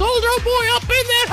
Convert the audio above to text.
soldier boy up in there!